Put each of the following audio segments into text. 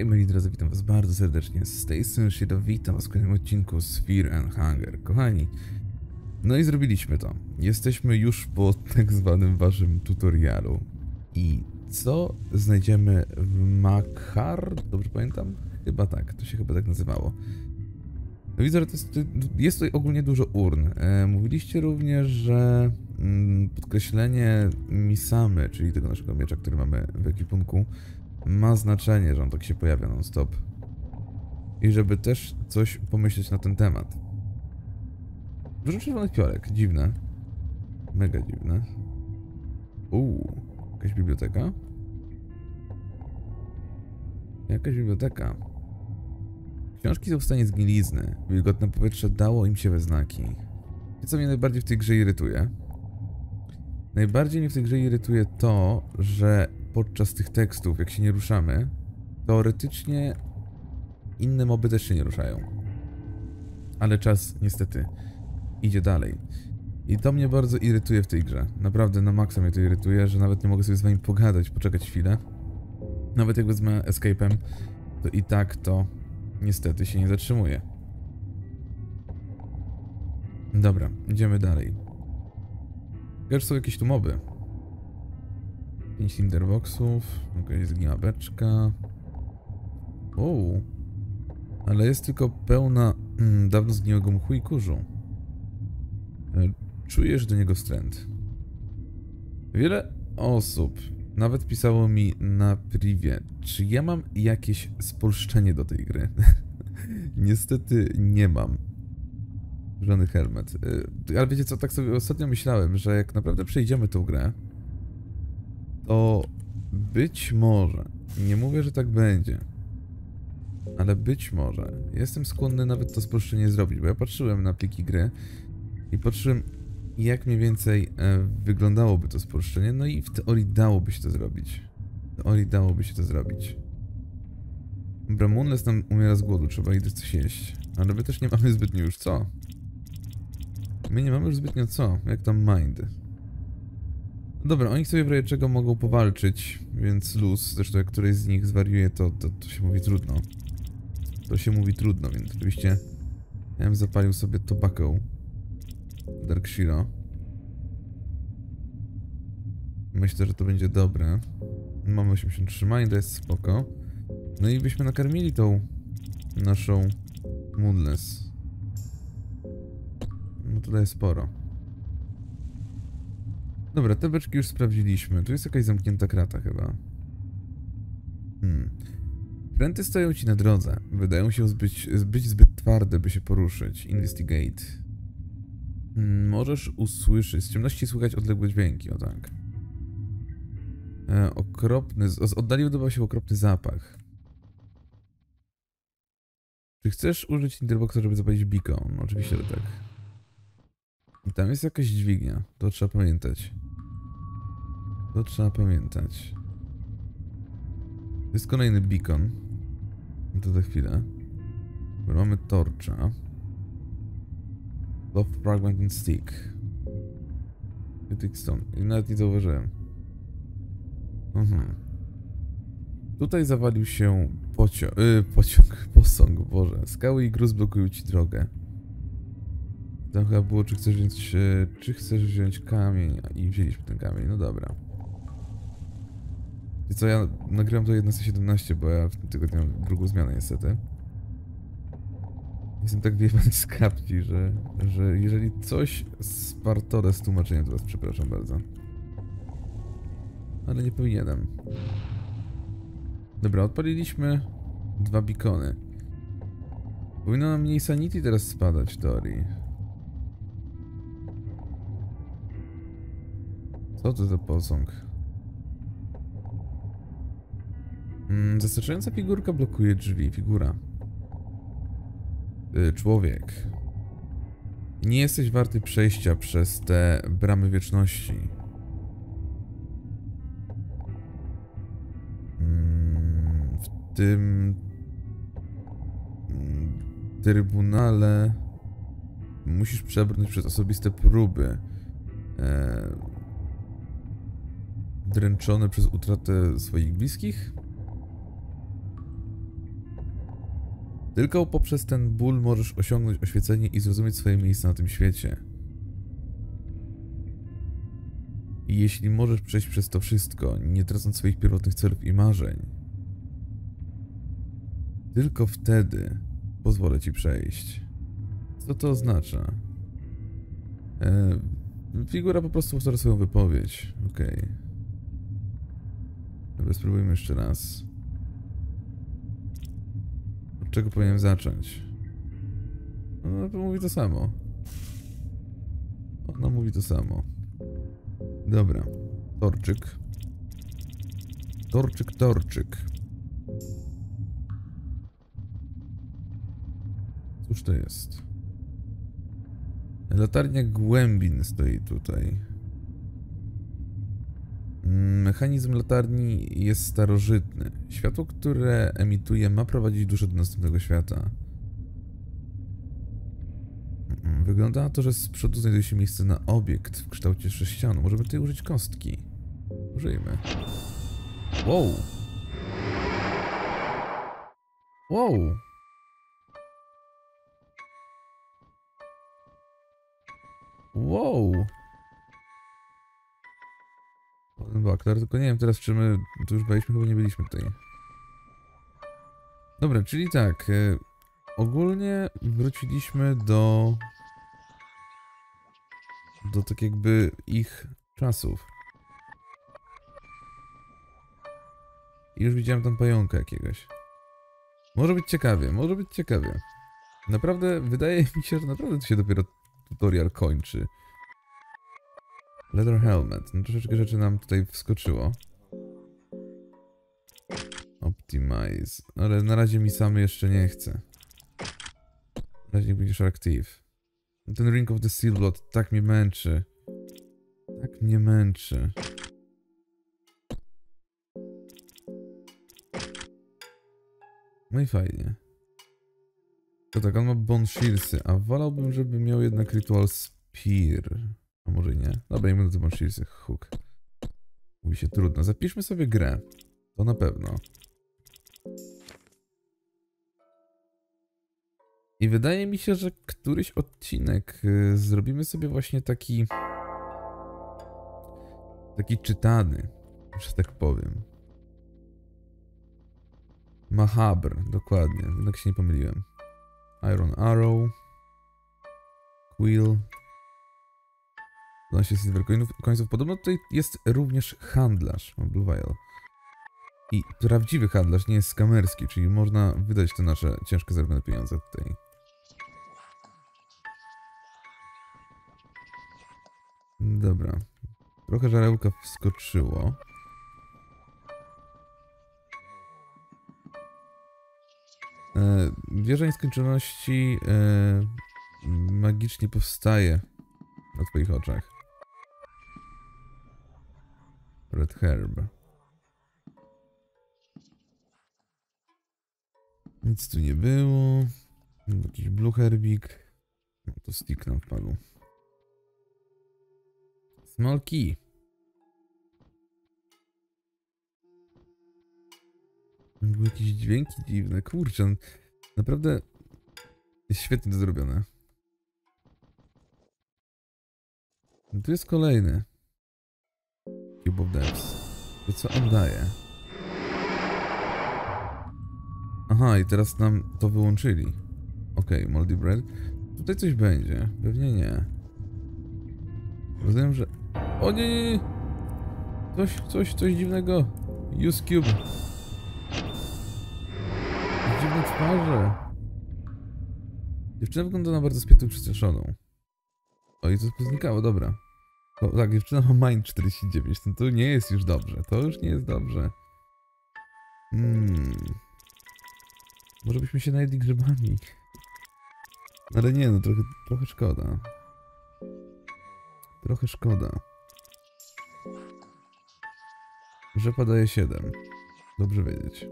Hej moi drodzy, witam was bardzo serdecznie. Z tej strony Shido, witam was w kolejnym odcinku z Fear and Hunger. Kochani, no i zrobiliśmy to. Jesteśmy już po tak zwanym waszym tutorialu. I co znajdziemy w Makar? Dobrze pamiętam? Chyba tak, to się chyba tak nazywało. No widzę, że to jest, jest tutaj ogólnie dużo urn. E, mówiliście również, że mm, podkreślenie Misamy, czyli tego naszego miecza, który mamy w ekwipunku, ma znaczenie, że on tak się pojawia non-stop. I żeby też coś pomyśleć na ten temat. Dużo czerwonych piorek, dziwne. Mega dziwne. Uuu, jakaś biblioteka? Jakaś biblioteka. Książki są w stanie zgnilizny. Wilgotne powietrze dało im się we znaki. I co mnie najbardziej w tej grze irytuje? Najbardziej mnie w tej grze irytuje to, że podczas tych tekstów, jak się nie ruszamy, teoretycznie inne moby też się nie ruszają. Ale czas niestety idzie dalej. I to mnie bardzo irytuje w tej grze. Naprawdę na maksa mnie to irytuje, że nawet nie mogę sobie z wami pogadać, poczekać chwilę. Nawet jak wezmę escape'em, to i tak to niestety się nie zatrzymuje. Dobra, idziemy dalej. Już są jakieś tu moby. 5 tinderboxów, jakaś zgniła beczka. Uuu. Ale jest tylko pełna mm, dawno zgniłego mchu i kurzu. E, czujesz do niego wstręt. Wiele osób nawet pisało mi na privie, czy ja mam jakieś spolszczenie do tej gry. Niestety nie mam. Żony Helmet. E, ale wiecie co, tak sobie ostatnio myślałem, że jak naprawdę przejdziemy tą grę, to być może, nie mówię, że tak będzie, ale być może jestem skłonny nawet to spolszczenie zrobić, bo ja patrzyłem na pliki gry i patrzyłem jak mniej więcej e, wyglądałoby to spolszczenie, no i w teorii dałoby się to zrobić. W teorii dałoby się to zrobić. Dobra, nam umiera z głodu, trzeba iść coś jeść. Ale my też nie mamy zbytnio już co. My nie mamy już zbytnio co, jak tam mind. Dobra, oni sobie w razie czego mogą powalczyć, więc luz, zresztą jak któryś z nich zwariuje, to, to, to się mówi trudno. To się mówi trudno, więc oczywiście ja bym zapalił sobie tobacco Darkshiro. Myślę, że to będzie dobre. Mamy 83 to jest spoko. No i byśmy nakarmili tą naszą Moonless. No tutaj sporo. Dobra, te beczki już sprawdziliśmy. Tu jest jakaś zamknięta krata chyba. Hmm. Pręty stoją ci na drodze. Wydają się zbyć, być zbyt twarde, by się poruszyć. Investigate. Hmm, możesz usłyszeć. Z ciemności słychać odległe dźwięki, o tak. E, okropny... Z oddali udawał się okropny zapach. Czy chcesz użyć Interboxa, żeby zapalić beacon? Oczywiście, że tak. I tam jest jakaś dźwignia. To trzeba pamiętać. To trzeba pamiętać. Jest kolejny beacon. To za chwilę. Mamy torcza. Love Fragment and Stick. Critic Stone. I nawet nie zauważyłem. Mhm. Tutaj zawalił się pociąg, yy, pociąg, posąg, Boże. Skały i gruz blokują ci drogę. Tam chyba było, czy chcesz wziąć, e, czy chcesz wziąć kamień i wzięliśmy ten kamień, no dobra. I co, ja nagrywam to 11.17, bo ja w tym tygodniu mam drugą zmianę niestety. Jestem tak wyjebany z kapci, że, że jeżeli coś spartole z tłumaczeniem, to was przepraszam bardzo. Ale nie powinienem. Dobra, odpaliliśmy dwa bikony. Powinno nam mniej sanity teraz spadać w teorii. Co to za posąg? Mm, zastraszająca figurka blokuje drzwi. Figura. Yy, człowiek. Nie jesteś warty przejścia przez te bramy wieczności. Mm, w tym... Mm, trybunale musisz przebrnąć przez osobiste próby. E, dręczony przez utratę swoich bliskich? Tylko poprzez ten ból możesz osiągnąć oświecenie i zrozumieć swoje miejsce na tym świecie. I jeśli możesz przejść przez to wszystko, nie tracąc swoich pierwotnych celów i marzeń, tylko wtedy pozwolę ci przejść. Co to oznacza? E, figura po prostu powtarza swoją wypowiedź. Okej. Okay. Dobra, spróbujmy jeszcze raz. Od czego powinienem zacząć? No, to mówi to samo. Ona mówi to samo. Dobra. Torczyk. Torczyk, torczyk. Cóż to jest? Latarnia głębin stoi tutaj. Mechanizm latarni jest starożytny. Światło, które emituje, ma prowadzić duszę do następnego świata. Wygląda na to, że z przodu znajduje się miejsce na obiekt w kształcie sześcianu. Możemy tutaj użyć kostki. Użyjmy. Wow! Wow! Wow! Bakler, tylko nie wiem teraz czy my tu już byliśmy, chyba nie byliśmy tutaj. Dobra, czyli tak, e, ogólnie wróciliśmy do do tak jakby ich czasów. I już widziałem tam pająka jakiegoś. Może być ciekawie, może być ciekawie. Naprawdę, wydaje mi się, że naprawdę to się dopiero tutorial kończy. Leather helmet. No troszeczkę rzeczy nam tutaj wskoczyło. Optimize. Ale na razie mi samy jeszcze nie chce. Na razie będziesz active. Ten Ring of the Steelblood tak mnie męczy. Tak mnie męczy. No i fajnie. To tak, on ma Bone Shieldsy, a wolałbym, żeby miał jednak Ritual Spear. A może nie? Dobra, nie będę Bone Shieldsy. Hook. Mówi się trudno. Zapiszmy sobie grę. To na pewno. I wydaje mi się, że któryś odcinek y, zrobimy sobie właśnie taki. Taki czytany, że tak powiem. Mahabr, dokładnie, jednak się nie pomyliłem. Iron Arrow. Quill. 12 silver coinów, końców. Podobno tutaj jest również handlarz, Blue Vial. I prawdziwy handlarz, nie jest skamerski, czyli można wydać te nasze ciężko zarobione pieniądze tutaj. Dobra. Trochę żarełka wskoczyło. E, wieża nieskończoności e, magicznie powstaje na twoich oczach. Red Herb. Nic tu nie było. Jakiś Blue Herbik. No to stick nam wpadł. Small key. Były jakieś dźwięki dziwne. Kurczę, naprawdę jest świetnie to zrobione. Tu jest kolejny. Cube of Depths. To co on daje? Aha, i teraz nam to wyłączyli. Okej, okay, Moldy Bread. Tutaj coś będzie. Pewnie nie. Rozumiem, że... O nie, nie, nie! Coś, coś, coś dziwnego. Use Cube. Dziwne twarze. Dziewczyna wygląda na bardzo spiętą przestraszoną. O i to znikało, dobra. O, tak, dziewczyna ma mind 49, to, to nie jest już dobrze. To już nie jest dobrze. Hmm. Może byśmy się najedli grzybami. Ale nie, no trochę, trochę szkoda. Trochę szkoda. Rzepa daje 7. Dobrze wiedzieć.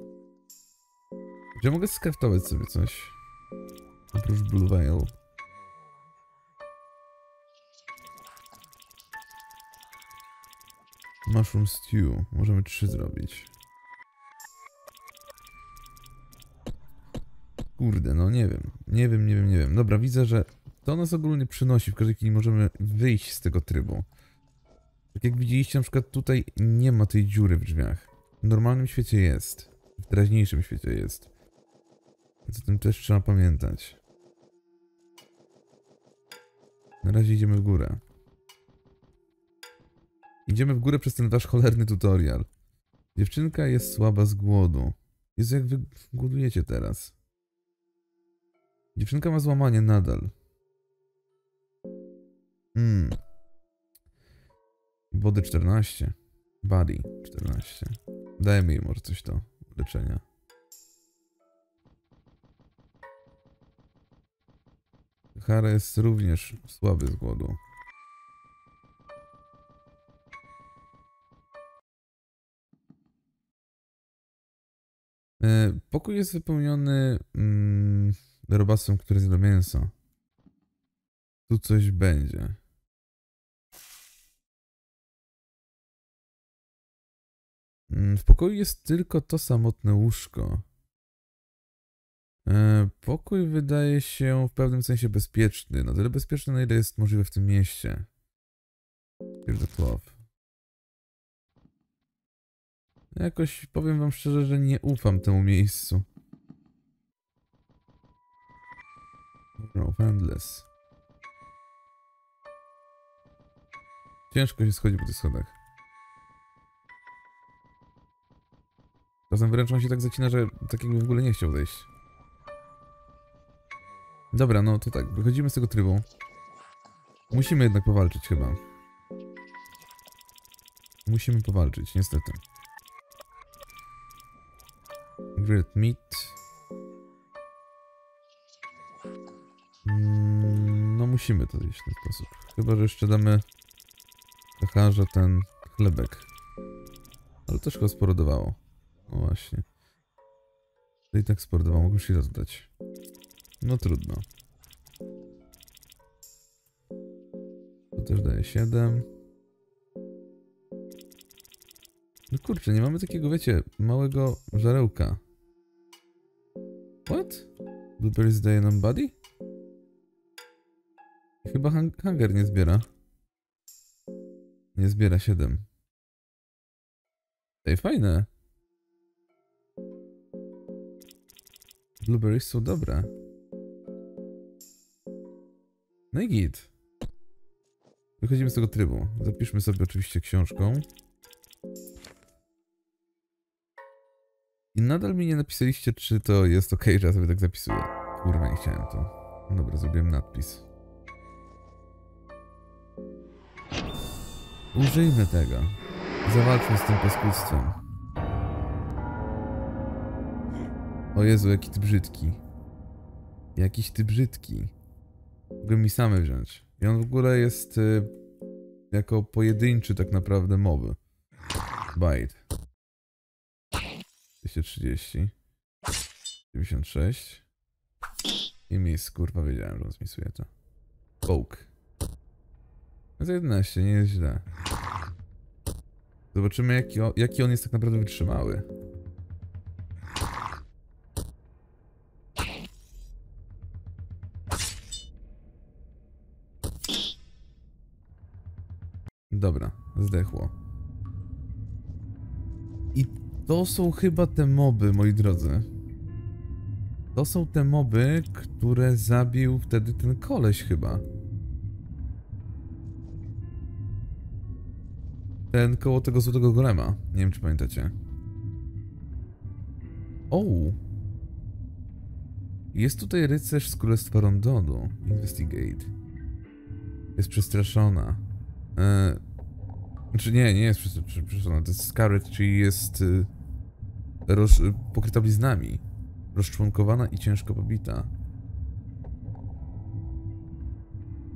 Gdzie mogę skraftować sobie coś? Oprócz Blue Veil. Mushroom Stew. Możemy trzy zrobić. Kurde, no nie wiem. Nie wiem, nie wiem, nie wiem. Dobra, widzę, że to nas ogólnie przynosi. W każdej chwili możemy wyjść z tego trybu. Tak jak widzieliście, na przykład tutaj nie ma tej dziury w drzwiach. W normalnym świecie jest. W teraźniejszym świecie jest. Więc o tym też trzeba pamiętać. Na razie idziemy w górę. Idziemy w górę przez ten wasz cholerny tutorial. Dziewczynka jest słaba z głodu. Jest jak wy głodujecie teraz. Dziewczynka ma złamanie nadal. Hmm. Body 14. Body 14. Dajmy jej może coś do leczenia. Hara jest również słaby z głodu. Pokój jest wypełniony mm, robasem, który zjada mięso. Tu coś będzie. Mm, w pokoju jest tylko to samotne łóżko. E, pokój wydaje się w pewnym sensie bezpieczny. Na tyle bezpieczny, na ile jest możliwe w tym mieście. Here's the. Jakoś powiem wam szczerze, że nie ufam temu miejscu. No, endless. Ciężko się schodzi po tych schodach. Czasem wręcz on się tak zacina, że tak jakby w ogóle nie chciał zejść. Dobra, no to tak, wychodzimy z tego trybu. Musimy jednak powalczyć chyba. Musimy powalczyć, niestety. Grilled meat. Mm, no musimy to zjeść w ten sposób. Chyba, że jeszcze damy pecharze ten chlebek. Ale też go sporodowało. No właśnie. To i tak sporodowało, mogę się rozdać. No trudno. To też daje 7. No kurczę, nie mamy takiego, wiecie, małego żarełka. What? Blueberries daje nam body? Chyba hang hanger nie zbiera. Nie zbiera 7. Ej, fajne. Blueberries są dobre. No i git. Wychodzimy z tego trybu. Zapiszmy sobie oczywiście książką. I nadal mi nie napisaliście, czy to jest ok, że ja sobie tak zapisuję. Kurwa, nie chciałem to. Dobra, zrobiłem nadpis. Użyjmy tego. Zawalczmy z tym paskudztwem. O Jezu, jaki ty brzydki. Jakiś ty brzydki. Mogę mi same wziąć. I on w ogóle jest y, jako pojedynczy tak naprawdę mowy. Bite. 230. 96. I mis, kurwa, wiedziałem, że on zmisuje to. Poke. Za 11, nie jest źle. Zobaczymy, jaki, o, jaki on jest tak naprawdę wytrzymały. Dobra, zdechło. I to są chyba te moby, moi drodzy. To są te moby, które zabił wtedy ten koleś chyba. Ten koło tego złotego golema. Nie wiem, czy pamiętacie. O! Jest tutaj rycerz z Królestwa Rondonu. Investigate. Jest przestraszona. Eee, znaczy nie, nie jest przestraszona. To jest Scarlet, czyli jest y, roz, pokryta bliznami. Rozczłonkowana i ciężko pobita.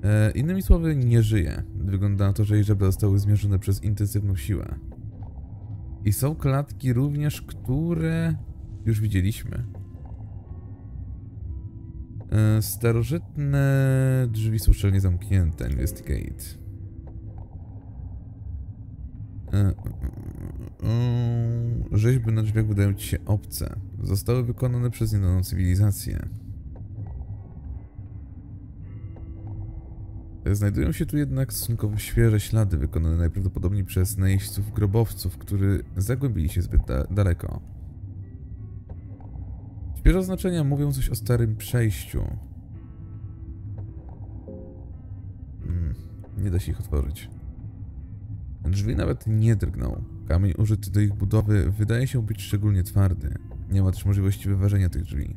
E, innymi słowy, nie żyje. Wygląda na to, że jej żebra zostały zmierzone przez intensywną siłę. I są klatki również, które już widzieliśmy. E, starożytne drzwi są szczelnie zamknięte. Investigate. E, rzeźby na drzwiach wydają ci się obce. Zostały wykonane przez niedaną cywilizację. Znajdują się tu jednak stosunkowo świeże ślady wykonane najprawdopodobniej przez najeźdźców grobowców, którzy zagłębili się zbyt da daleko. Świeże oznaczenia mówią coś o starym przejściu. Hmm, nie da się ich otworzyć. Drzwi nawet nie drgną. Kamień użyty do ich budowy wydaje się być szczególnie twardy. Nie ma też możliwości wyważenia tych drzwi.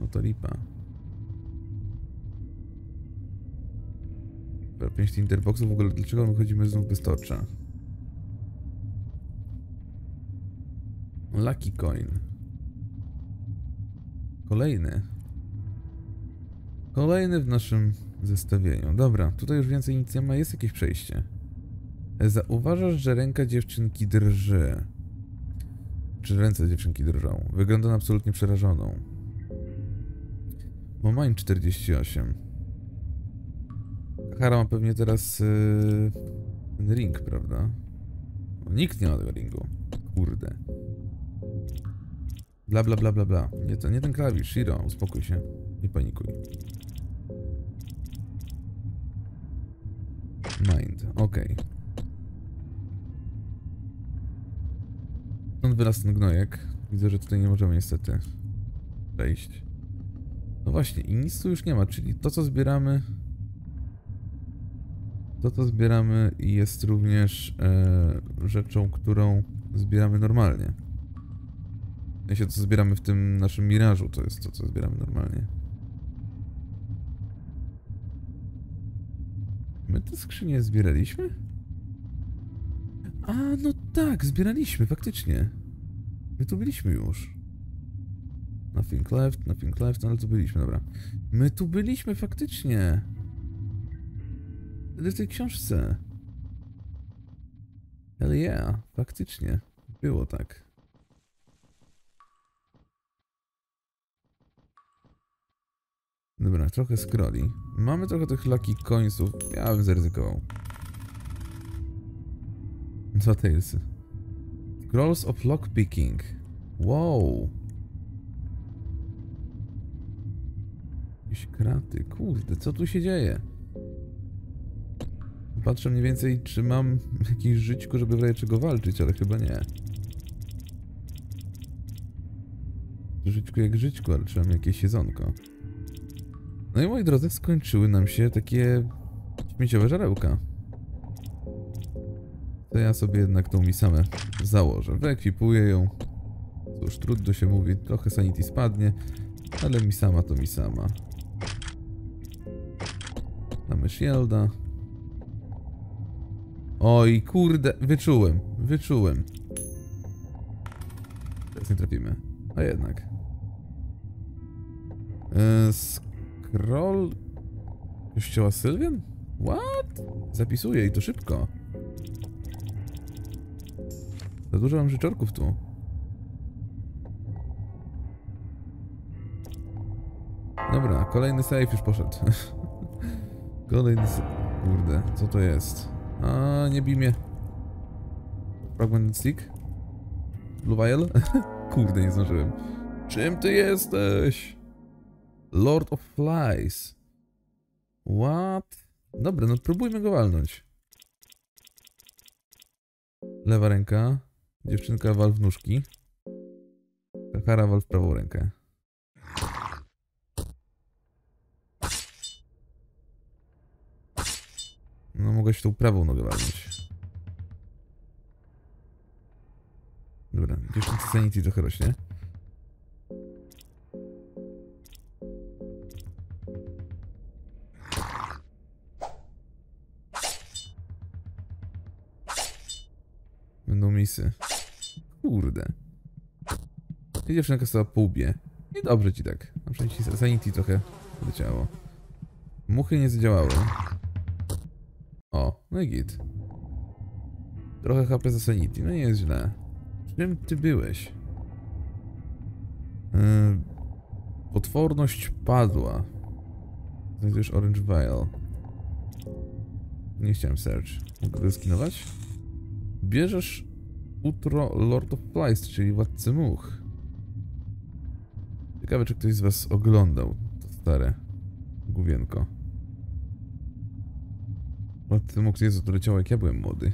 No to lipa. Pięć tinderboxów w ogóle, dlaczego my chodzimy znów bez torcza? Lucky coin. Kolejny. Kolejny w naszym zestawieniu. Dobra, tutaj już więcej nic nie ma, jest jakieś przejście. Zauważasz, że ręka dziewczynki drży. Czy ręce dziewczynki drżą? Wygląda na absolutnie przerażoną. Moment 48. Hara ma pewnie teraz yy, ten ring, prawda? Nikt nie ma tego ringu. Kurde. Bla bla bla bla bla. Nie, to, nie ten klawisz. Shiro, uspokój się. Nie panikuj. Mind, okej. Okay. Stąd wyraz ten gnojek. Widzę, że tutaj nie możemy niestety wejść. No właśnie, i nic tu już nie ma, czyli to co zbieramy... To co zbieramy jest również e, rzeczą, którą zbieramy normalnie. Jeśli to co zbieramy w tym naszym mirażu, to jest to co zbieramy normalnie. My te skrzynie zbieraliśmy? A, no tak, zbieraliśmy, faktycznie. My tu byliśmy już. Nothing left, nothing left, no ale tu byliśmy, dobra. My tu byliśmy faktycznie. Wtedy w tej książce. Ale yeah, faktycznie. Było tak. Dobra, trochę scrolli. Mamy trochę tych lucky coinsów. Ja bym zaryzykował. Dwa tailsy. Scrolls of lockpicking. Wow. Jakieś kraty. Kurde, co tu się dzieje? Patrzę mniej więcej, czy mam jakieś żyćko, żeby w razie czego walczyć, ale chyba nie. Żyćku jak żyćku, ale czy mam jakieś jedzonko. No i moi drodzy, skończyły nam się takie śmieciowe żarełka. To ja sobie jednak tą misamę założę. Wyekwipuję ją. Cóż, trudno się mówi, trochę sanity spadnie, ale misama to misama. Mamy shielda. Oj, kurde, wyczułem, wyczułem. Teraz nie trafimy. A jednak. Eee, scroll... Kościoła Sylwian? What? Zapisuję i to szybko. Za dużo mam życzorków tu. Dobra, kolejny save już poszedł. kolejny Kurde, co to jest? A, nie bij mnie. Fragment stick? Vial? Kurde, nie zdążyłem. Czym ty jesteś? Lord of Flies. What? Dobra, no próbujmy go walnąć. Lewa ręka. Dziewczynka wal w nóżki. Kakara wal w prawą rękę. No mogę się tą prawą nogę walnąć. Dobra, dziewczynce sanity trochę rośnie. Będą misy. Kurde. I dziewczynka sobie po łbie. I dobrze ci tak. Na przykład sanity trochę leciało. Muchy nie zadziałały. O, no i git. Trochę HP za sanity, no nie jest źle. Czym ty byłeś? Yy, potworność padła. Znajdujesz Orange Vial. Nie chciałem search. Mogę go skinować? Bierzesz Utro Lord of Flies, czyli Władcy Much. Ciekawe, czy ktoś z was oglądał to stare główienko. Władcy Much, Jezu, to leciało jak ja byłem młody.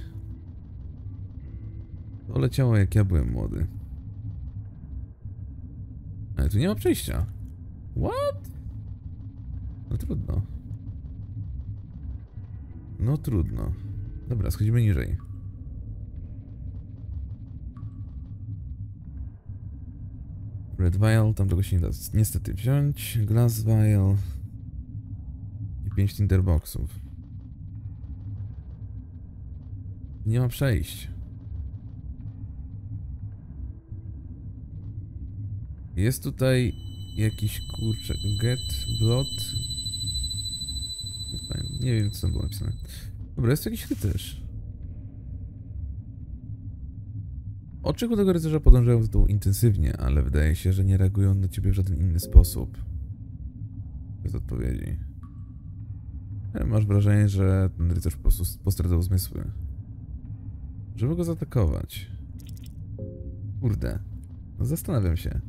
To leciało jak ja byłem młody. Ale tu nie ma przejścia. What? No trudno. No trudno. Dobra, schodzimy niżej. Red Vial, tam tego się nie da niestety wziąć. Glass Vial. I 5 tinderboxów. Nie ma przejść. Jest tutaj jakiś kurczę. Get blood. Nie wiem co tam było napisane. Dobra, jest jakiś rycerz. Oczy tego rycerza podążają w dół intensywnie, ale wydaje się, że nie reagują na ciebie w żaden inny sposób. Bez odpowiedzi. E, Masz wrażenie, że ten rycerz po prostu postradzał zmysły. Żeby go zaatakować. Kurde. No zastanawiam się.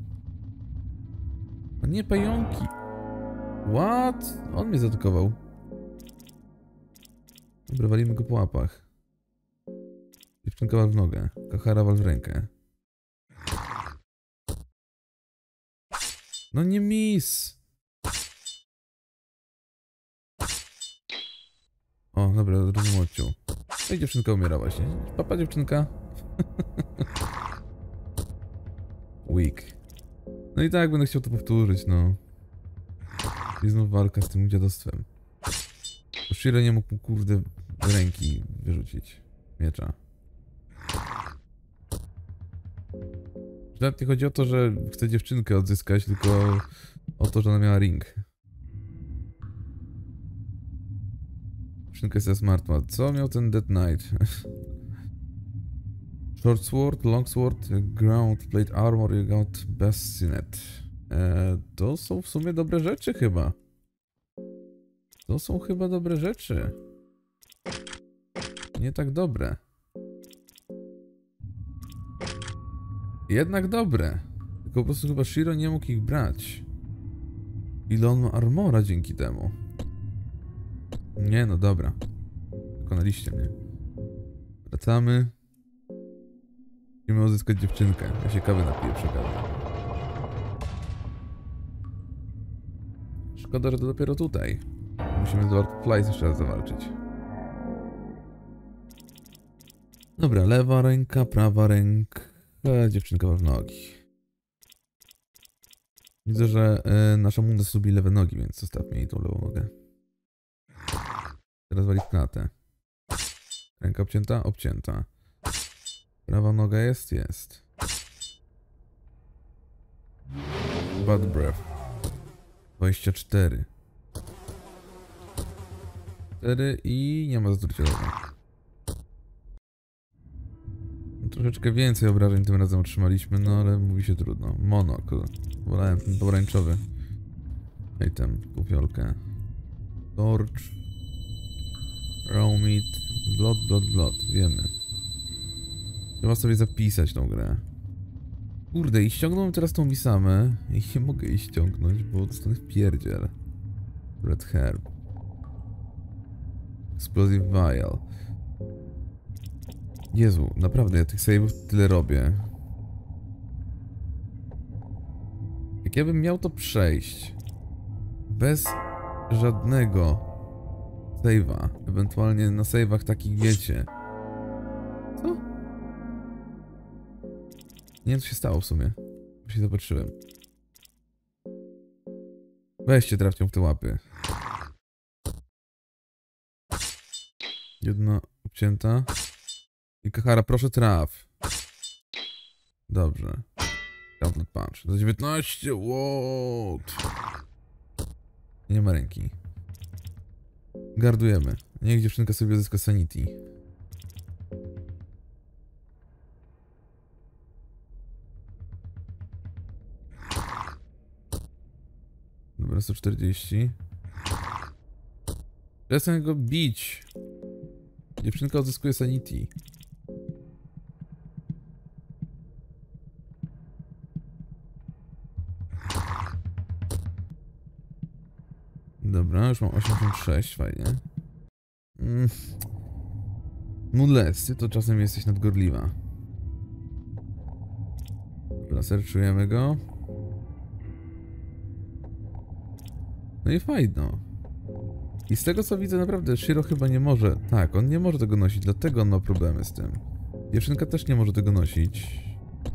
A nie pająki. What? On mnie zaatakował. Dobra, walimy go po łapach. Dziewczynka wal w nogę. Kahara wal w rękę. No nie mis! O, dobra, rozumiem odciął. No i dziewczynka umiera właśnie. Papa dziewczynka. Weak. No i tak będę chciał to powtórzyć, no. I znów walka z tym dziadostwem. Shiro nie mógł, kurde, ręki wyrzucić. Miecza. Nawet nie chodzi o to, że chce dziewczynkę odzyskać, tylko o to, że ona miała ring. Dziewczynka jest smartma. Co miał ten Dead Knight? Short sword, long sword, ground plate armor, you got bassinet. E, to są w sumie dobre rzeczy chyba. To są chyba dobre rzeczy. Nie tak dobre. Jednak dobre. Tylko po prostu chyba Shiro nie mógł ich brać. Ile on ma armora dzięki temu. Nie no, dobra. Wykonaliście mnie. Wracamy. Musimy uzyskać dziewczynkę. Ja się kawy napiję przy. Szkoda, że to dopiero tutaj. Musimy z Flies jeszcze raz zawalczyć. Dobra, lewa ręka, prawa ręka. Dziewczynka ma w nogi. Widzę, że e, nasza Mundes lubi lewe nogi, więc zostawmy jej tą lewą nogę. Teraz wali w klatę. Ręka obcięta? Obcięta. Prawa noga jest? Jest. Bad breath. 24. 4 i nie ma zatrucielowa. Troszeczkę więcej obrażeń tym razem otrzymaliśmy, no ale mówi się trudno. Monokl. Wolałem ten pomarańczowy. Item, kupiolkę. Torch. Meat. Blood, blood, blood. Wiemy. Trzeba sobie zapisać tą grę. Kurde, i ściągnąłem teraz tą Misamę i nie mogę jej ściągnąć, bo dostanę pierdziel. Red Herb. Explosive Vial. Jezu, naprawdę, ja tych save'ów tyle robię. Jak ja bym miał to przejść bez żadnego save'a, ewentualnie na save'ach takich wiecie. Co? Nie wiem co się stało w sumie. Bo się zobaczyłem. Weźcie trafcią w te łapy. Jedna obcięta. I Kahara, proszę traf. Dobrze. Gauntlet Punch. Za 19. What? Nie ma ręki. Gardujemy. Niech dziewczynka sobie zyska sanity. Dobra, 140. Przestań go bić. Dziewczynka odzyskuje sanity. Już mam 86, fajnie. Mm. Ty to czasem jesteś nadgorliwa. Dobra, go. No i fajno. I z tego co widzę, naprawdę Shiro chyba nie może. Tak, on nie może tego nosić, dlatego on ma problemy z tym. Dziewczynka też nie może tego nosić.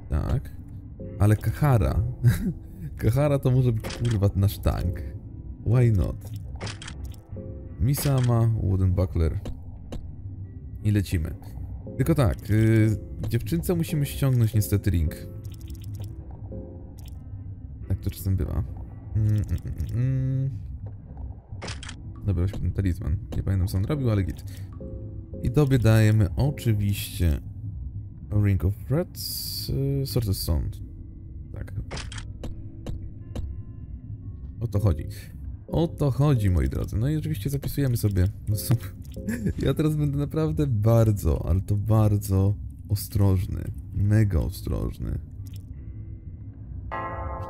Tak. Ale Kahara. Kahara to może być kurwa nasz tank. Why not? Misama, Wooden Buckler. I lecimy. Tylko tak, yy, dziewczynce musimy ściągnąć niestety ring. Tak to czasem bywa. Mm, mm, mm, mm. Dobra, świetny talizman. Nie pamiętam co on robił, ale git. I tobie dajemy oczywiście Ring of Threads, yy, of Sound. Tak. O to chodzi. O to chodzi, moi drodzy. No i oczywiście zapisujemy sobie. No. Ja teraz będę naprawdę bardzo, ale to bardzo ostrożny. Mega ostrożny.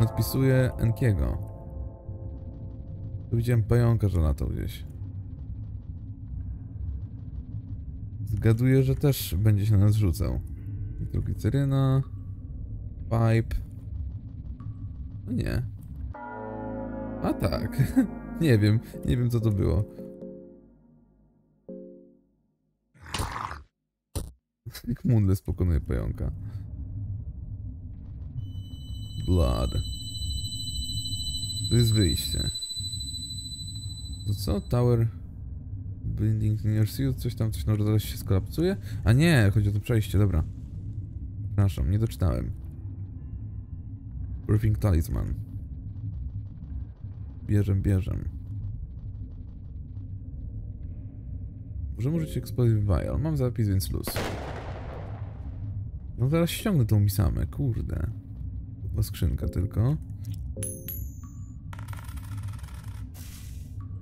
Nadpisuję Enkiego. Tu widziałem pająka, że latał gdzieś. Zgaduję, że też będzie się na nas rzucał. Nitrogliceryna. Pipe. No nie. A tak. nie wiem. Nie wiem co to było. Jak Moonless pokonuje pająka. Blood. To jest wyjście. To co? Tower... Blinding near seal? Coś tam, coś na rodzaju się skolapsuje? A nie, chodzi o to przejście, dobra. Przepraszam, nie doczytałem. Briefing Talisman. Bierzem, bierzem. Możemy użyć Explosive Vial. Mam zapis, więc luz. No zaraz ściągnę tą misamę, kurde. Chyba skrzynka tylko.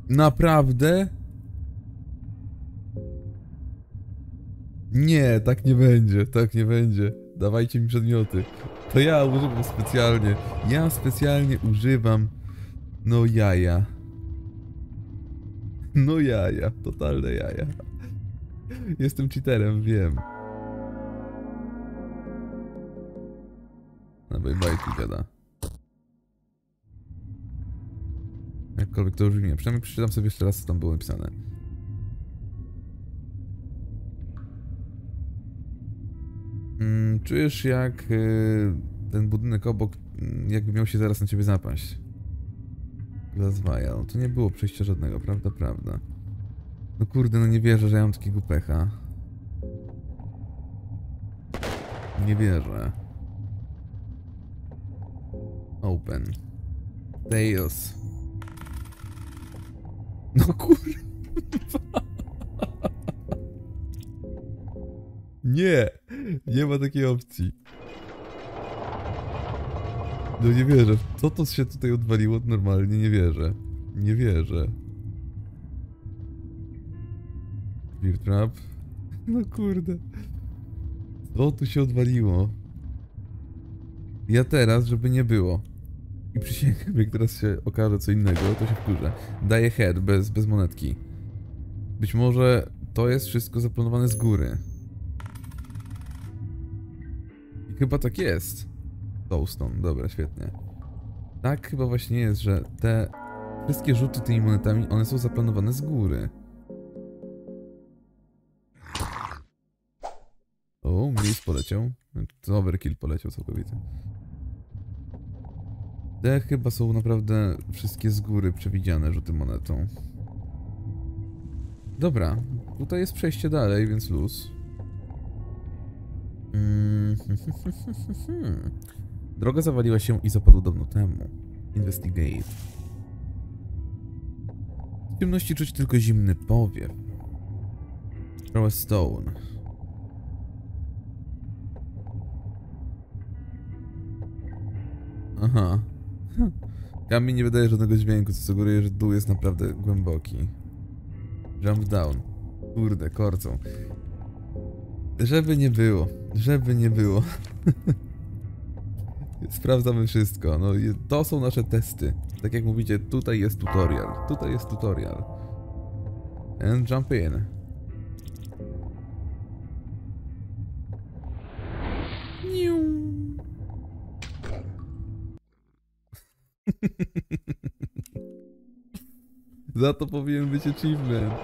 Naprawdę? Nie, tak nie będzie, tak nie będzie. Dawajcie mi przedmioty. To ja używam specjalnie. Ja specjalnie używam. No jaja. No jaja, totalne jaja. Jestem cheaterem, wiem. No bye bye gada. Jakkolwiek to już nie. Przynajmniej przeczytam sobie jeszcze raz, co tam było napisane. Mm, czujesz jak y, ten budynek obok jakby miał się zaraz na ciebie zapaść. Glass vial. To nie było przejścia żadnego, prawda? Prawda. No kurde, no nie wierzę, że ja mam takiego pecha. Nie wierzę. Open. Tails. No kurwa. Nie, nie ma takiej opcji. No nie wierzę. Co to się tutaj odwaliło? Normalnie nie wierzę. Nie wierzę. Beer. No kurde. Co tu się odwaliło? Ja teraz, żeby nie było. I przysięgam, jak teraz się okaże co innego, to się wkurzę. Daję head bez, bez monetki. Być może to jest wszystko zaplanowane z góry. I chyba tak jest. Glowstone, dobra, świetnie. Tak chyba właśnie jest, że te wszystkie rzuty tymi monetami, one są zaplanowane z góry. O, Mlis poleciał. Overkill poleciał całkowicie. Te chyba są naprawdę wszystkie z góry przewidziane rzuty monetą. Dobra, tutaj jest przejście dalej, więc luz. Mm. Droga zawaliła się i zapadła dawno temu. Investigate. W ciemności czuć tylko zimny powiew. A stone. Aha. Kamień nie wydaje żadnego dźwięku, co sugeruje, że dół jest naprawdę głęboki. Jump down. Kurde, korcą. Żeby nie było. Żeby nie było. Sprawdzamy wszystko. No, to są nasze testy. Tak jak mówicie, tutaj jest tutorial. Tutaj jest tutorial. And jump in. Za to powinien być achievement.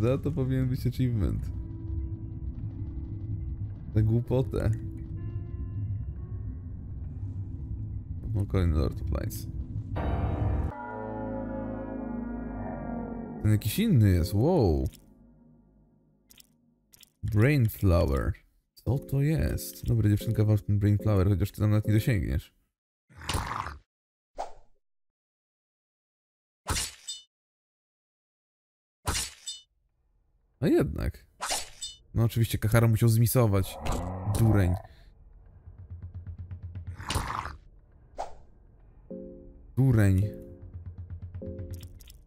Za to powinien być achievement. Za głupotę. No kolejny Lord of Lights. Ten jakiś inny jest, wow. Brain Flower. Co to jest? Dobra, dziewczynka, waż ten Brain Flower, chociaż ty tam nawet nie dosięgniesz. A jednak. No oczywiście Kahara musiał zmisować. Dureń. Dureń.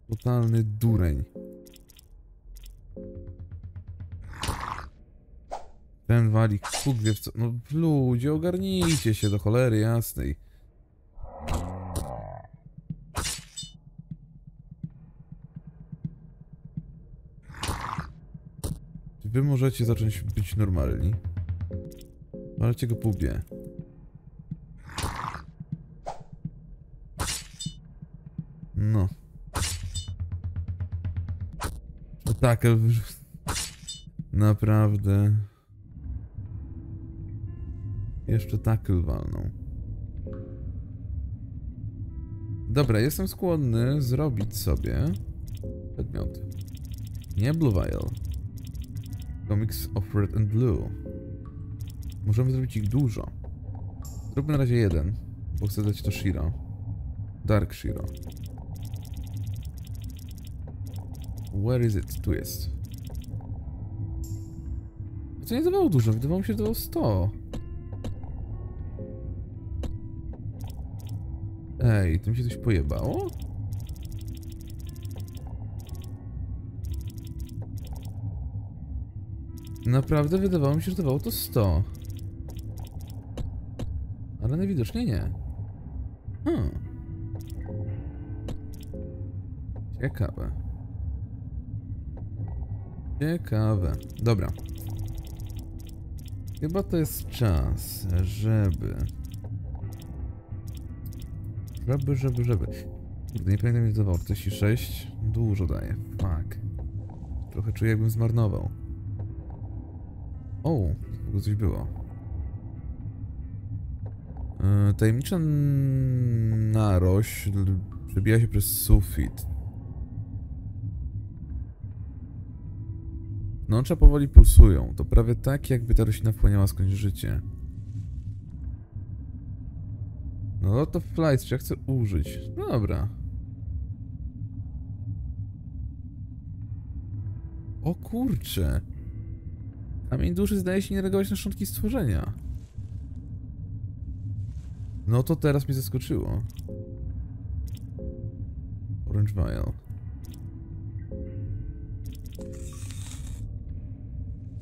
Totalny dureń. Ten wali kuk wie co... No ludzie, ogarnijcie się do cholery jasnej. Wy możecie zacząć być normalni? Walcie go pubie. No. No tak. Naprawdę. Jeszcze tackle walną. Dobra, jestem skłonny zrobić sobie przedmiot. Nie Blue Vial. Comics of Red and Blue. Możemy zrobić ich dużo. Zróbmy na razie jeden, bo chcę dać to Shiro. Dark Shiro. Where is it? Tu jest. To nie dawało dużo, wydawało mi się, że dawało 100. Ej, tym się coś pojebało? Naprawdę wydawało mi się, że dawało to 100. Ale najwidoczniej nie. Hmm. Ciekawe. Ciekawe. Dobra. Chyba to jest czas, żeby... Żeby, żeby, żeby... Kurde, nie pamiętam ile dawało. 46? Dużo daje. Fuck. Trochę czuję jakbym zmarnował. O, tego coś było. Yy, tajemnicza narośl przebija się przez sufit. Wnętrza powoli pulsują. To prawie tak, jakby ta roślina wchłaniała skądś życie. No lot of flights, czy ja chcę użyć? No dobra. O kurcze. Kamień duszy zdaje się nie reagować na szczątki stworzenia. No to teraz mnie zaskoczyło. Orange Vial.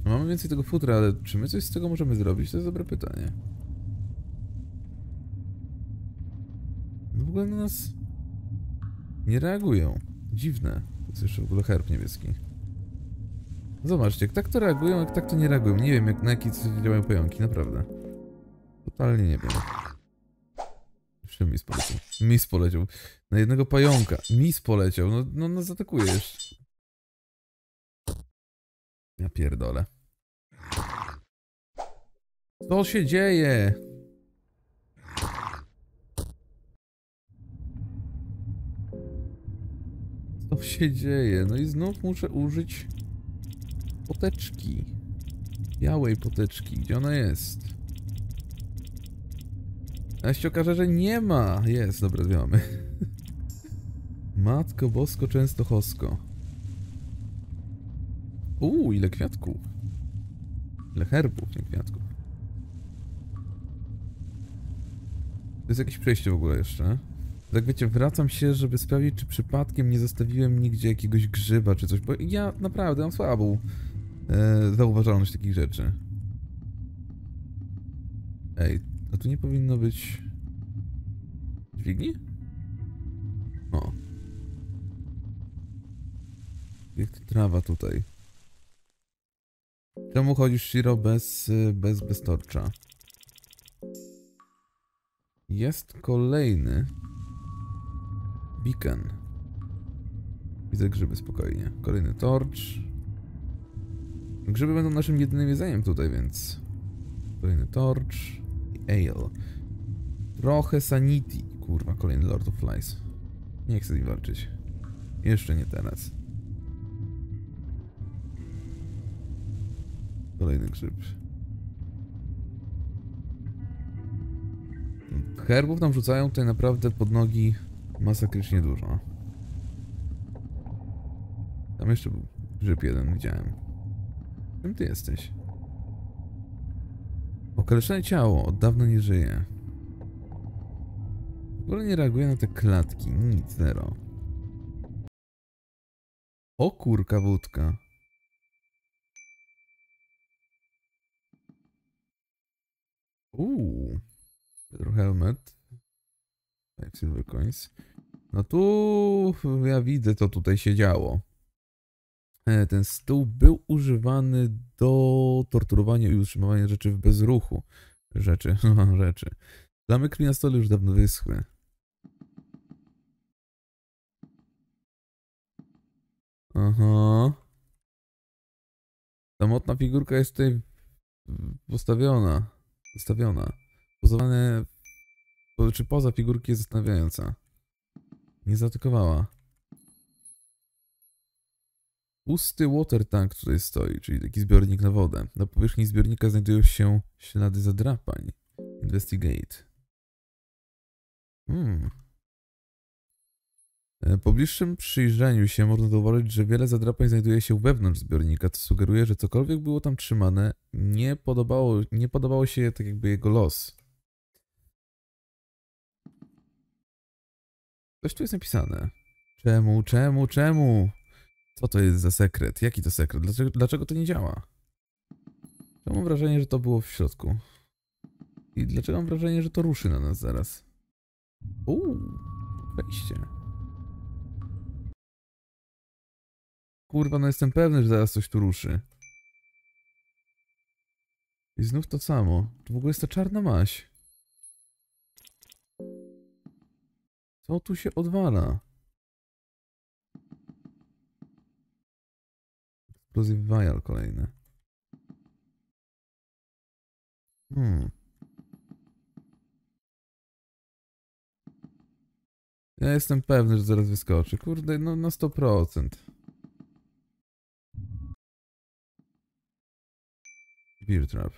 No, mamy więcej tego futra, ale czy my coś z tego możemy zrobić? To jest dobre pytanie. No w ogóle na nas nie reagują. Dziwne. To jest jeszcze w ogóle herb niebieski. Zobaczcie, jak tak to reagują, jak tak to nie reagują. Nie wiem, jak na jaki działają pająki, naprawdę. Totalnie nie wiem. Jeszcze mis poleciał. Mis poleciał. Na jednego pająka. Mis poleciał. No, no, no zaatakuje jeszcze. Ja pierdolę. Co się dzieje? Co się dzieje? No i znów muszę użyć poteczki. Białej poteczki. Gdzie ona jest? A się okaże, że nie ma. Jest, dobra, dwie mamy. Matko bosko częstochosko. Uuu, ile kwiatków. Ile herbów, nie kwiatków. To jest jakieś przejście w ogóle jeszcze. Tak wiecie, wracam się, żeby sprawdzić, czy przypadkiem nie zostawiłem nigdzie jakiegoś grzyba czy coś, bo ja naprawdę mam słabą e, zauważalność takich rzeczy. Ej, a tu nie powinno być... dźwigni? O. Jak trawa tutaj. Czemu chodzisz, Shiro, bez, bez, bez torcza? Jest kolejny beacon. Widzę grzyby spokojnie. Kolejny torcz. Grzyby będą naszym jedynym jedzeniem tutaj, więc... Kolejny torcz i ale. Trochę sanity. Kurwa, kolejny Lord of Flies. Nie chcę z nim walczyć. Jeszcze nie teraz. Kolejny grzyb. Herbów nam rzucają tutaj naprawdę pod nogi masakrycznie dużo. Tam jeszcze był grzyb jeden, widziałem. Kim ty jesteś? Okaleczone ciało, od dawna nie żyje. W ogóle nie reaguje na te klatki, nic, zero. O kurka wódka. Uuu. Helmet. Silver Coins. No tu ja widzę, co tutaj się działo. E, Ten stół był używany do torturowania i utrzymywania rzeczy w bezruchu. Rzeczy, rzeczy. Plamy krwi na stole już dawno wyschły. Aha. Samotna figurka jest tutaj postawiona. Zostawiona. Pozowane. po- Czy poza figurki jest zastanawiająca. Nie zaatakowała. Pusty water tank tutaj stoi, czyli taki zbiornik na wodę. Na powierzchni zbiornika znajdują się ślady zadrapań. Investigate. Hmm. E, Po bliższym przyjrzeniu się można zauważyć, że wiele zadrapań znajduje się wewnątrz zbiornika, co sugeruje, że cokolwiek było tam trzymane, nie podobało, nie podobało się tak jakby jego los. Coś tu jest napisane. Czemu, czemu, czemu? Co to jest za sekret? Jaki to sekret? Dlaczego, dlaczego to nie działa? Ja mam wrażenie, że to było w środku. I dlaczego mam wrażenie, że to ruszy na nas zaraz? Uuu, wejście. Kurwa, no jestem pewny, że zaraz coś tu ruszy. I znów to samo. To w ogóle jest ta czarna maś. Co tu się odwala? Explosive vial kolejny. Hmm. Ja jestem pewny, że zaraz wyskoczy. Kurde, no na 100%. Beer trap.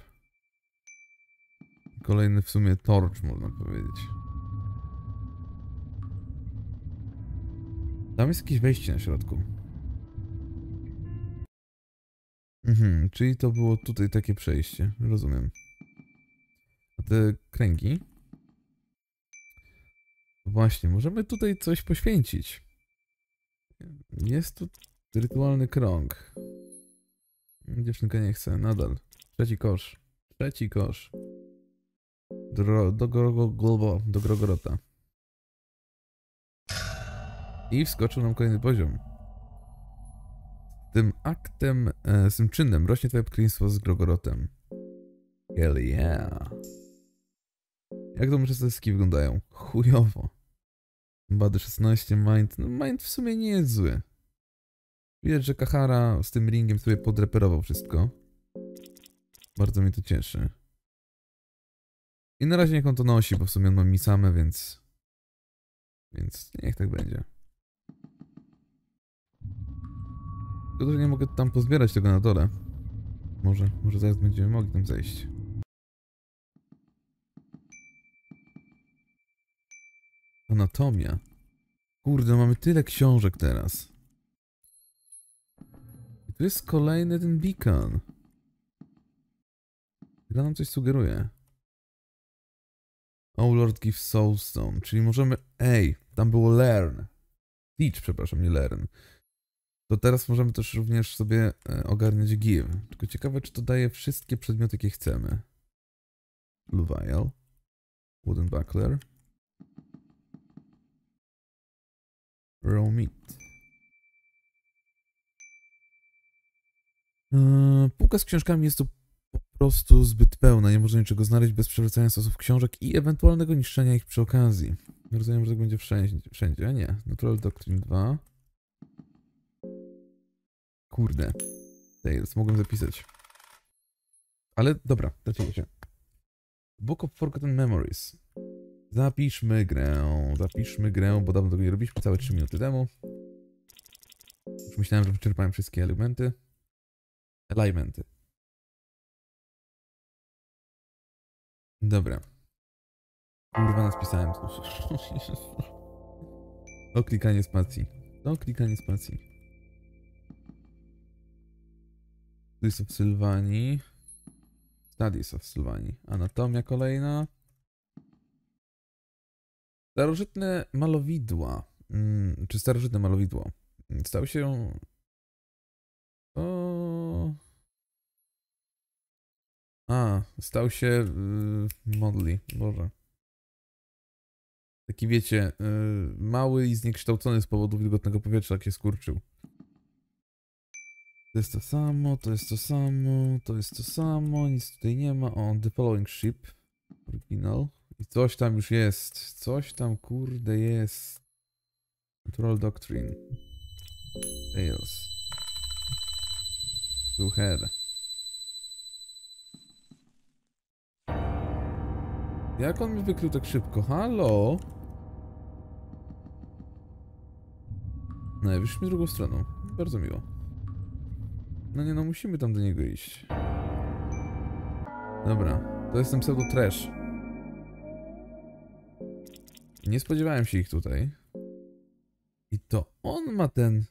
Kolejny w sumie torch, można powiedzieć. Tam jest jakieś wejście na środku. Mhm, czyli to było tutaj takie przejście. Rozumiem. A te kręgi? Właśnie, możemy tutaj coś poświęcić. Jest tu rytualny krąg. Dziewczynka nie chce, nadal. Trzeci kosz. Trzeci kosz. Dro, do, Grogo- do Grogorota. I wskoczył nam kolejny poziom. Tym aktem, e, z tym czynem rośnie twoje przekleństwo z Grogorotem. Hell yeah. Jak to ski wyglądają? Chujowo. Bady 16, Mind. No Mind w sumie nie jest zły. Widać, że Kahara z tym ringiem sobie podreperował wszystko. Bardzo mnie to cieszy. I na razie niech on to nosi, bo w sumie on ma mi same, więc... Więc niech tak będzie. Tylko, że nie mogę tam pozbierać tego na dole. Może, może zaraz będziemy mogli tam zejść. Anatomia. Kurde, mamy tyle książek teraz. I tu jest kolejny ten beacon. Gra nam coś sugeruje. Oh Lord give Soulstone, czyli możemy... Ej, tam było learn. Teach, przepraszam, nie learn. To teraz możemy też również sobie e, ogarniać give. Tylko ciekawe, czy to daje wszystkie przedmioty, jakie chcemy. Blue Vial. Wooden Buckler. Raw meat. Eee, Półka z książkami jest tu po prostu zbyt pełna. Nie można niczego znaleźć bez przewracania stosów książek i ewentualnego niszczenia ich przy okazji. Rozumiem, że tak będzie wszędzie. wszędzie. Nie. Natural Doctrine 2. Kurde. Tales, mogłem zapisać. Ale dobra, zacznijmy się. Book of Forgotten Memories. Zapiszmy grę, zapiszmy grę, bo dawno tego nie robiliśmy, całe 3 minuty temu. Już myślałem, że wyczerpałem wszystkie elementy. Elementy. Dobra. Kurwa, nas pisałem. O klikanie spacji. O klikanie spacji. Studies of Sylwanii. Studies of Sylwanii. Anatomia kolejna. Starożytne malowidła. Mm, czy starożytne malowidło. Stał się. O. A, stał się yy, modli. Boże. Taki wiecie, yy, mały i zniekształcony z powodu wilgotnego powietrza, jak się skurczył. To jest to samo, to jest to samo, to jest to samo, nic tutaj nie ma. O, The Following Ship. Original. I coś tam już jest. Coś tam kurde jest. Natural Doctrine. Tales. Two Head. Jak on mi wykrył tak szybko? Halo? No, wyszliśmy drugą stroną. Bardzo miło. No nie no, musimy tam do niego iść. Dobra, to jest ten pseudo trash. Nie spodziewałem się ich tutaj. I to on ma ten...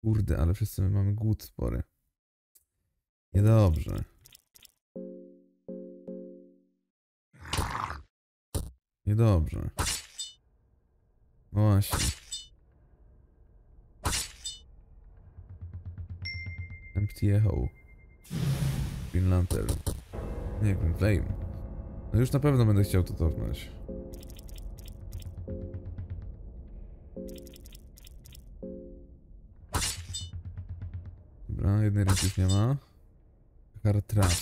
Kurde, ale wszyscy my mamy głód spory. Niedobrze. Niedobrze. No właśnie. Empty Echo. Green Lantern. Nie, Green Flame. No już na pewno będę chciał to cofnąć. Dobra, jednej ręki już nie ma. Hard Trap.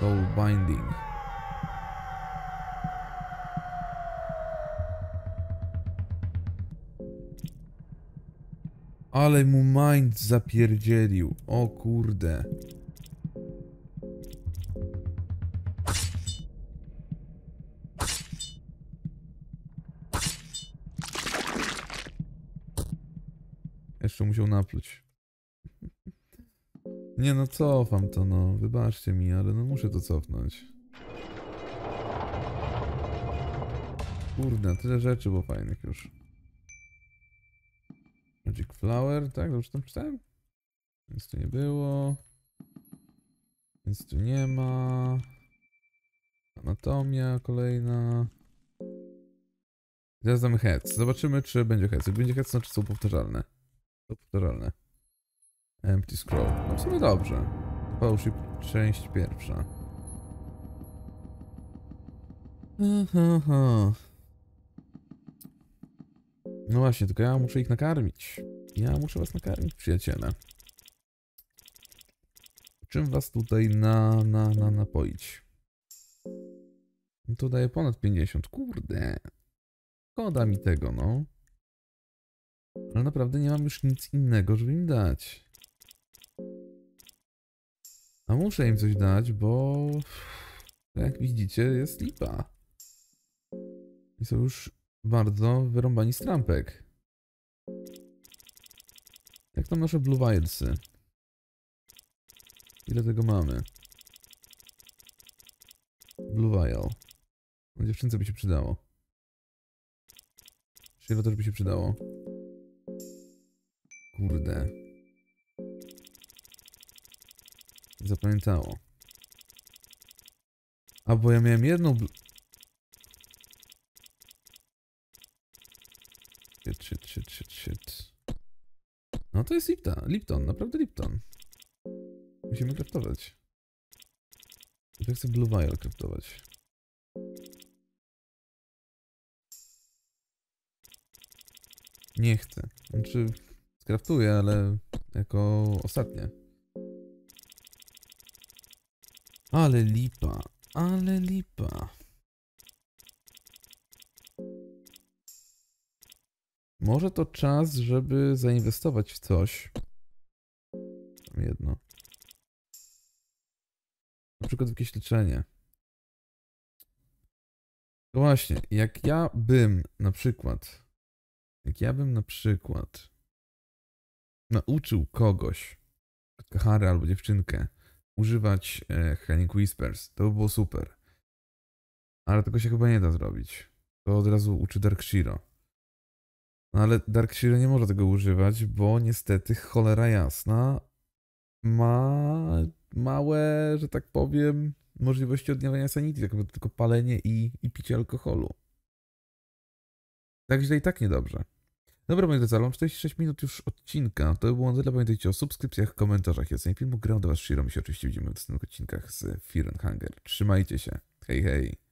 Soul Binding. Ale mu mind zapierdzielił. O kurde. Jeszcze musiał napluć. Nie no, cofam to no. Wybaczcie mi, ale no muszę to cofnąć. Kurde, tyle rzeczy było fajnych już. Flower, tak? Dobrze tam czytałem? Nic tu nie było. Nic tu nie ma. Anatomia kolejna. Teraz damy heads. Zobaczymy, czy będzie heads. Jak będzie heads, znaczy są powtarzalne. Są powtarzalne. Empty scroll. No w sumie dobrze. Fellowship, część pierwsza. No właśnie, tylko ja muszę ich nakarmić. Ja muszę was nakarmić, przyjaciele. Czym was tutaj na, na, na napoić? To daje ponad 50. Kurde. Szkoda mi tego, no. Ale naprawdę nie mam już nic innego, żeby im dać. A muszę im coś dać, bo jak widzicie jest lipa. I są już bardzo wyrąbani z trampek. Jak tam nasze Blue Wildsy? Ile tego mamy? Blue Vial. No, dziewczynce by się przydało. Shielo też by się przydało. Kurde. Zapamiętało. A bo ja miałem jedną. Shit, shit, shit, shit, shit. No to jest Lipton, Lipton, naprawdę Lipton. Musimy kraftować. Ja chcę Blue Vial kraftować. Nie chcę. Znaczy, skraftuję, ale jako ostatnie. Ale lipa, ale lipa. Może to czas, żeby zainwestować w coś. Jedno. Na przykład w jakieś leczenie. To właśnie, jak ja bym na przykład, jak ja bym na przykład nauczył kogoś, Harry albo dziewczynkę, używać e, Healing Whispers, to by było super. Ale tego się chyba nie da zrobić. To od razu uczy Darkshiro. No ale Darkshiro nie może tego używać, bo niestety cholera jasna ma małe, że tak powiem, możliwości odnawiania sanity, tak tylko palenie i, i picie alkoholu. Tak źle i tak niedobrze. Dobra, moi drodzy, ale mam 46 minut już odcinka. To by było na tyle. Pamiętajcie o subskrypcjach, komentarzach i ocenie filmu. Grał do Was Shiro. My się oczywiście widzimy w następnych odcinkach z Fear and Hunger. Trzymajcie się. Hej, hej.